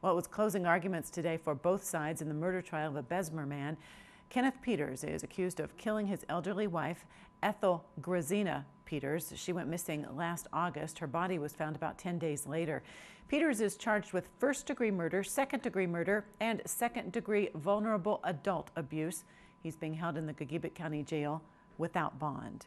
Well, it was closing arguments today for both sides in the murder trial of a Bessemer man. Kenneth Peters is accused of killing his elderly wife, Ethel Grazina Peters. She went missing last August. Her body was found about 10 days later. Peters is charged with first degree murder, second degree murder, and second degree vulnerable adult abuse. He's being held in the Gogebic County Jail without bond.